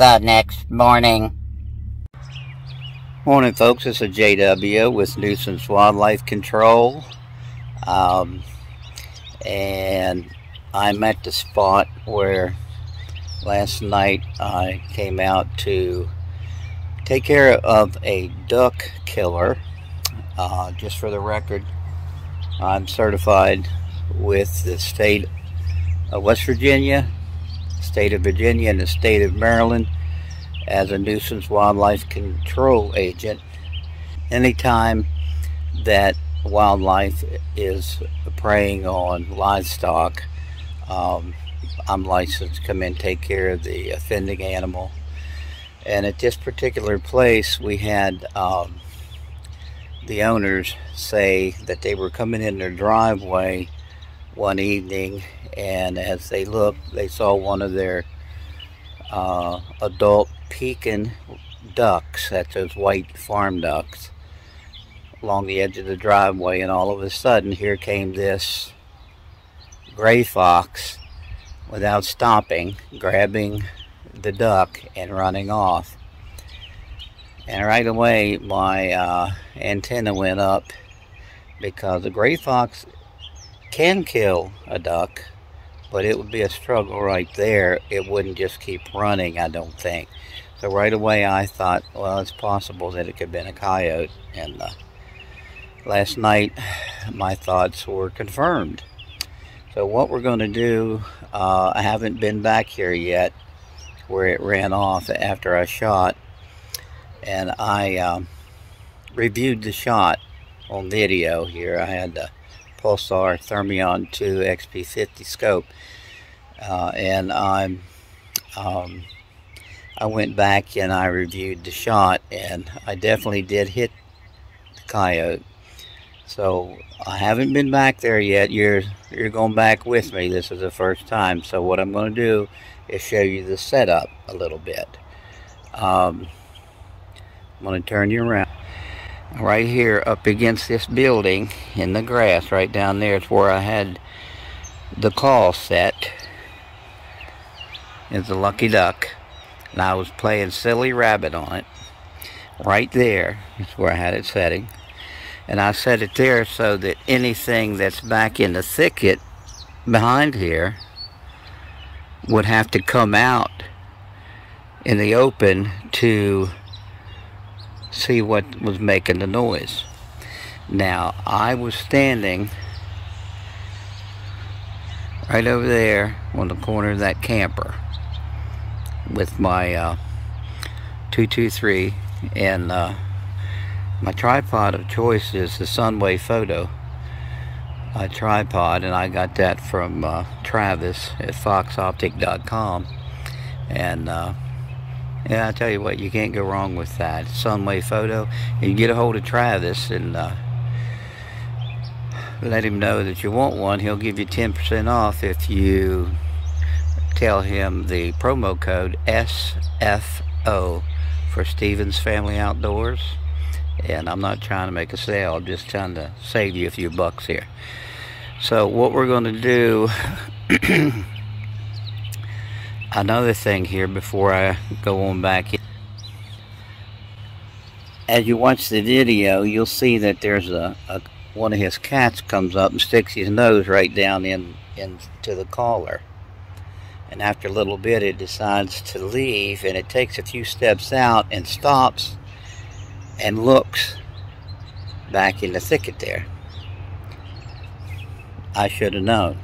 the next morning. Morning, folks. This is JW with Nuisance Wildlife Control. Um, and I'm at the spot where last night I came out to take care of a duck killer. Uh, just for the record, I'm certified with the state of West Virginia, state of Virginia, and the state of Maryland as a nuisance wildlife control agent. Anytime that wildlife is preying on livestock, um, I'm licensed to come in and take care of the offending animal. And at this particular place, we had um, the owners say that they were coming in their driveway one evening, and as they looked, they saw one of their uh, adult Pekin ducks, that's those white farm ducks, along the edge of the driveway, and all of a sudden, here came this gray fox without stopping, grabbing the duck and running off. And right away, my uh, antenna went up because a gray fox can kill a duck, but it would be a struggle right there. It wouldn't just keep running, I don't think. So right away I thought, well, it's possible that it could have been a coyote. And uh, last night my thoughts were confirmed. So what we're going to do, uh, I haven't been back here yet where it ran off after I shot. And I um, reviewed the shot on video here. I had the Pulsar Thermion 2 XP50 scope. Uh, and I'm, um, I went back and I reviewed the shot and I definitely did hit the coyote. So I haven't been back there yet. You're you're going back with me. This is the first time. So what I'm going to do is show you the setup a little bit. Um, I'm going to turn you around right here up against this building in the grass right down there is where I had the call set is the lucky duck and I was playing silly rabbit on it right there is where I had it setting and I set it there so that anything that's back in the thicket behind here would have to come out in the open to see what was making the noise. Now, I was standing right over there on the corner of that camper with my uh, 223 and uh, my tripod of choice is the Sunwayfoto a tripod and I got that from uh, Travis at foxoptic.com and uh, yeah, I tell you what, you can't go wrong with that. Sunwayfoto. You get a hold of Travis and uh, let him know that you want one. He'll give you 10% off if you tell him the promo code SFO for Stevens Family Outdoors. And I'm not trying to make a sale, I'm just trying to save you a few bucks here. So what we're going to do another thing here before I go on back as you watch the video you'll see that there's a, a, one of his cats comes up and sticks his nose right down in into the collar and after a little bit it decides to leave and it takes a few steps out and stops and looks back in the thicket there. I should have known.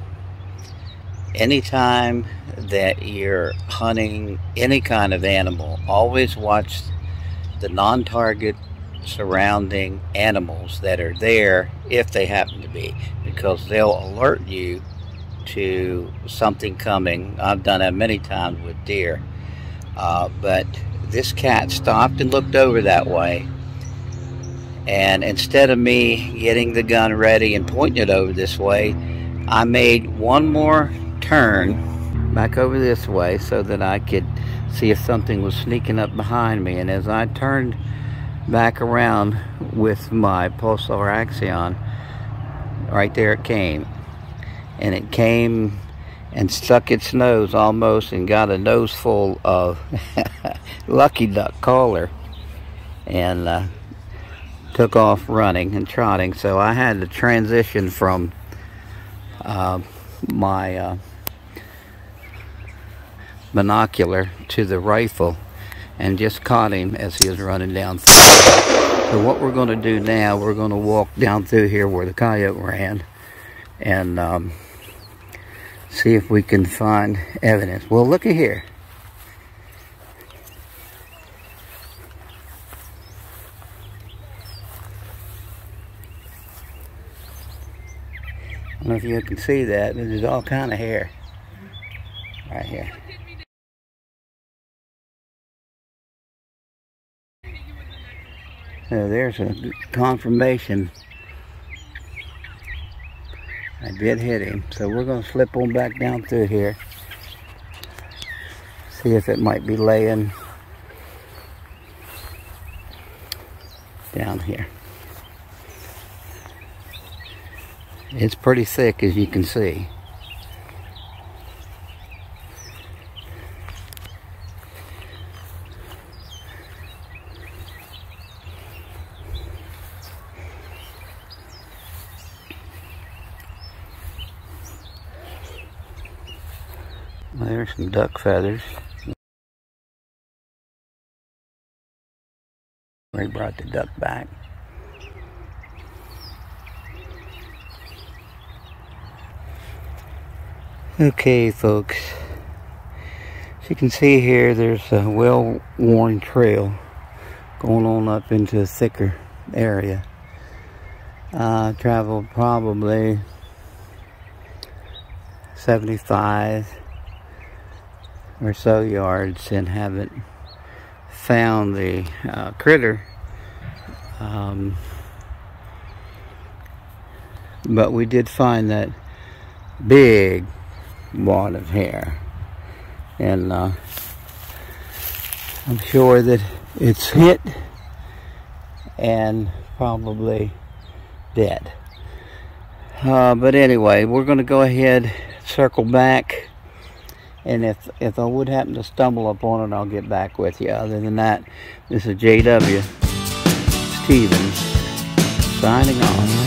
Anytime that you're hunting any kind of animal, always watch the non-target surrounding animals that are there if they happen to be because they'll alert you to something coming. I've done that many times with deer. Uh, but this cat stopped and looked over that way. And instead of me getting the gun ready and pointing it over this way, I made one more turn back over this way so that I could see if something was sneaking up behind me. And as I turned back around with my Pulsar Axion, right there it came. And it came and stuck its nose almost and got a nose full of lucky duck caller and uh, took off running and trotting. So I had to transition from uh, my uh, binocular to the rifle and just caught him as he was running down so what we're going to do now we're going to walk down through here where the coyote ran and um, see if we can find evidence well looky here I don't know if you can see that, but there's all kind of hair right here. So there's a confirmation. I did hit him. So we're going to slip on back down through here. See if it might be laying down here. It's pretty thick as you can see. There's some duck feathers. We brought the duck back. Okay, folks. As you can see here, there's a well-worn trail going on up into a thicker area. Uh, traveled probably 75 or so yards and haven't found the uh, critter. Um, but we did find that big wad of hair. And uh, I'm sure that it's hit and probably dead. Uh, but anyway, we're going to go ahead, circle back, and if if I would happen to stumble upon it, I'll get back with you. Other than that, this is J.W. Stevens signing off.